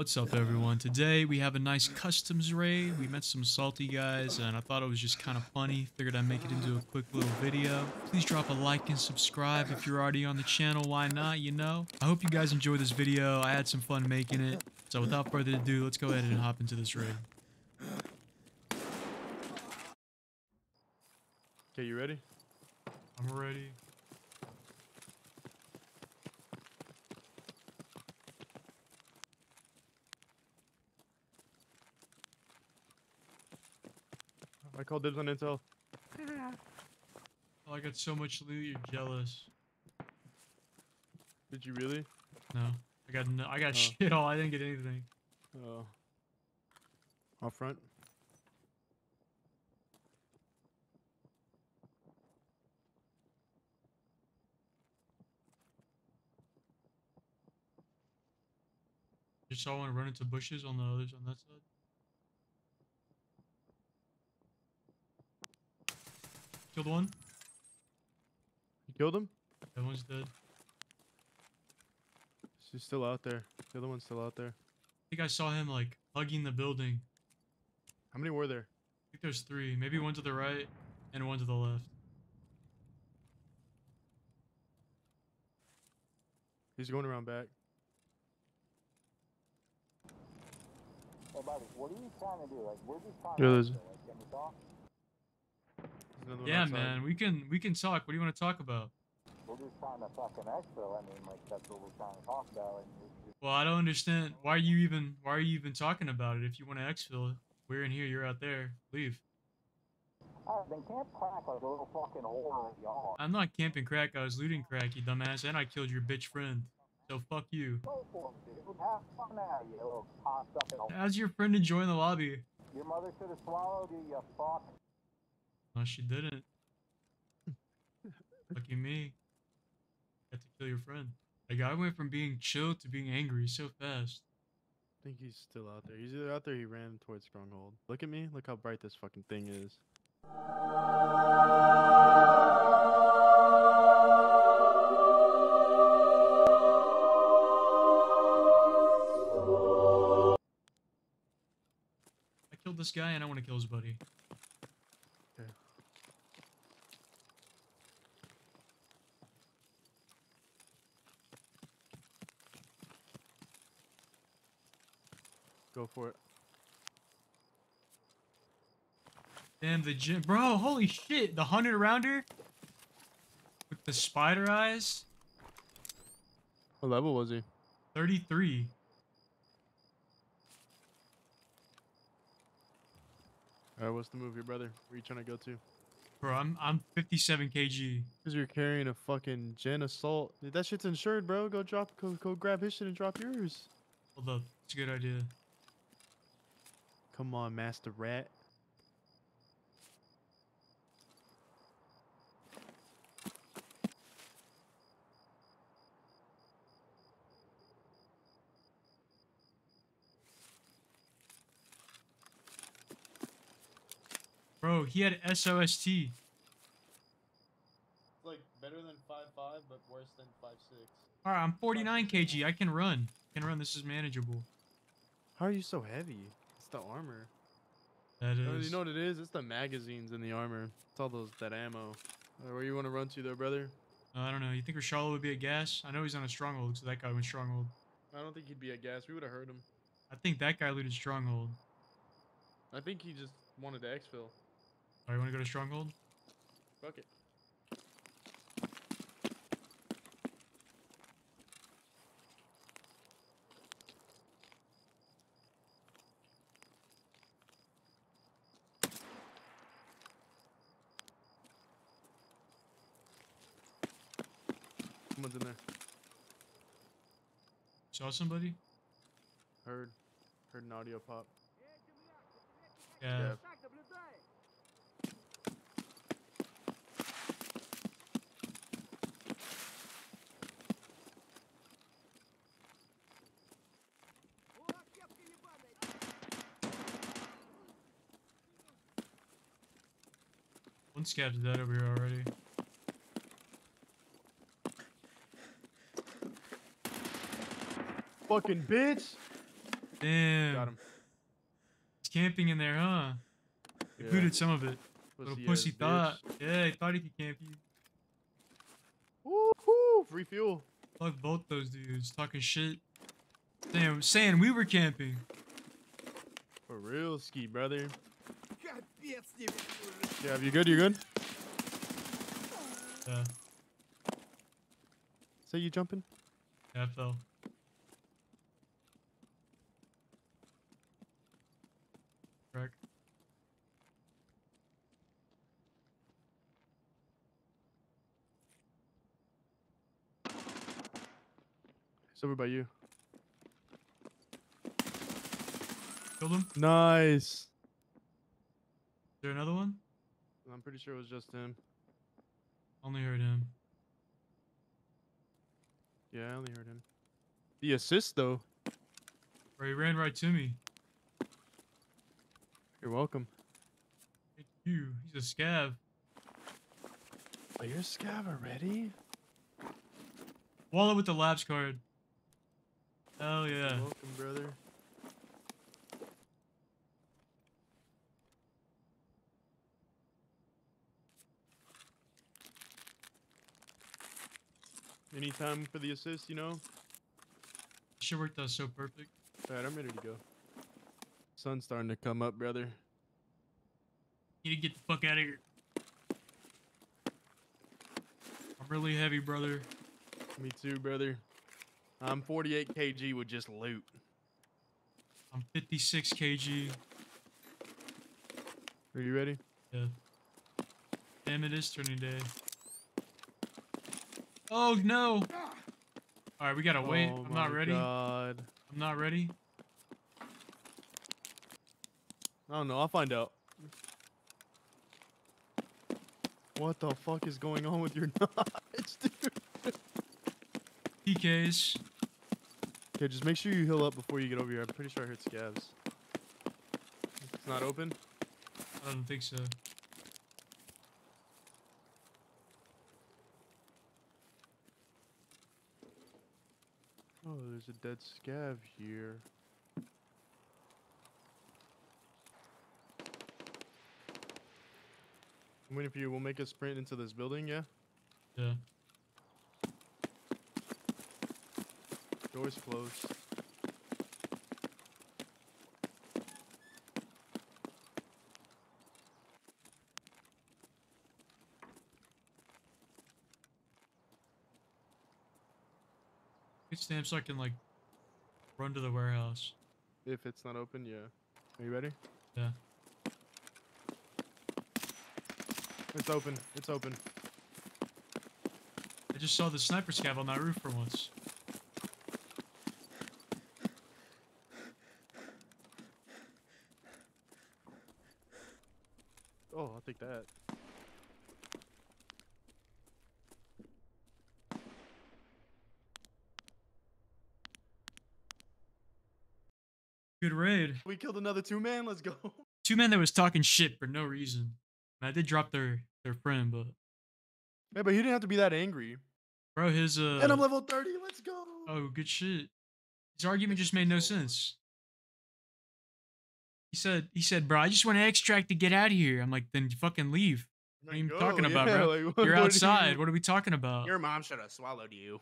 What's up everyone? Today we have a nice customs raid. We met some salty guys and I thought it was just kind of funny. Figured I'd make it into a quick little video. Please drop a like and subscribe if you're already on the channel. Why not, you know? I hope you guys enjoyed this video. I had some fun making it. So without further ado, let's go ahead and hop into this raid. Okay, you ready? I'm ready. I called dibs on intel. Oh, I got so much loot, you're jealous. Did you really? No. I got no, I got Oh. shit all. I didn't get anything. Oh. Off front. Just saw one run into bushes on the others on that side. Killed one. You killed him? That one's dead. She's still out there. The other one's still out there. I think I saw him like hugging the building. How many were there? I think there's three. Maybe one to the right and one to the left. He's going around back. Hey, buddy, what are you trying to do? Like, we're just trying Yeah, to. there's- Like, can we talk? There's another one Yeah, man. We can we can talk. What do you want to talk about? We're just trying to fucking exfil. I mean, like, that's what we're trying to talk about. And just, Well, I don't understand. Why are you even why are you even talking about it? If you want to exfil, we're in here. You're out there. Leave. ah, they can't crack like a little fucking hole in the yard. I'm not camping crack. I was looting crack, you dumbass, and I killed your bitch friend. So fuck you. Go for it, dude. Have fun out, you little cocksucking. How's your friend enjoying the lobby? Your mother should have swallowed you, you fuck. No, she didn't. Lucky me. Had to kill your friend. Like, I went from being chill to being angry so fast. I think he's still out there. He's either out there or he ran towards Stronghold. Look at me. Look how bright this fucking thing is. I killed this guy and I want to kill his buddy. Go for it. Damn, the gym. Bro, holy shit. The 100 rounder? With the spider eyes? What level was he? 33. Alright, what's the move here, brother? Where you trying to go to? Bro, I'm I'm 57 kg. Because you're carrying a fucking Gen Assault. Dude, that shit's insured, bro. Go drop, go, go grab his shit and drop yours. Hold up. It's a good idea. Come on, Master Rat. Bro, he had SOST. like better than five five, but worse than five six. Alright, I'm 49 kg. I can run. I can run. This is manageable. How are you so heavy? The armor. That Oh, is. You know what it is? It's the magazines in the armor. It's all those that ammo. Uh, where you want to run to, though, brother? I don't know. You think Reshala would be a gas? I know he's on a stronghold, so that guy went stronghold. I don't think he'd be a gas. We would have heard him. I think that guy looted stronghold. I think he just wanted to exfil. Alright, you want to go to stronghold? Fuck it. Someone's in there. Saw somebody? Heard. Heard an audio pop. Yeah. Yeah. One scav is dead over here already. fucking bitch. Damn. Got him. He's camping in there, huh? Yeah. Included some of it. Pussy Little pussy thought. Bitch. Yeah, he thought he could camp you. Woo, free fuel. Fuck both those dudes. Talking shit. Damn, saying we were camping. For real, ski brother. Yeah, you good? You good? Yeah. Say so you jumping? Yeah, I fell. It's over by you. Killed him. Nice. Is there another one? I'm pretty sure it was just him. Only heard him. Yeah, I only heard him. The assist though. Bro, he ran right to me. You're welcome. Thank you. He's a scav. Oh, you're scav already? Wallet with the labs card. Hell yeah. You're welcome, brother. Anytime for the assist, you know? Shit worked out so perfect. Alright, I'm ready to go. Sun's starting to come up, brother. You Need to get the fuck out of here. I'm really heavy, brother. Me too, brother. I'm 48 kg with just loot. I'm 56 kg. Are you ready? Yeah. Damn, it is turning day. Oh no! Alright, we gotta wait. Oh I'm not ready. God. I'm not ready. I don't know. I'll find out. What the fuck is going on with your knives, dude? PKs. Okay, just make sure you heal up before you get over here. I'm pretty sure I heard scavs. It's not open. I don't think so. Oh, there's a dead scav here. I'm waiting for you. We'll make a sprint into this building, yeah? Yeah. Doors closed. Get stamp so I can like run to the warehouse. If it's not open, yeah. Are you ready? Yeah. It's open. It's open. I just saw the sniper scav on that roof for once. Take that. Good raid. We killed another two man. Let's go. Two men that was talking shit for no reason. And I did drop their their friend, but Yeah, but he didn't have to be that angry. bro, his uh. and I'm level 30. Let's go. Oh, good shit. His argument just made no sense. He said, he said, bro, I just want to extract to get out of here. I'm like, then you fucking leave. What are you Like, talking about, yeah, bro? like, what- You're what do you- outside. What are we talking about? Your mom should have swallowed you.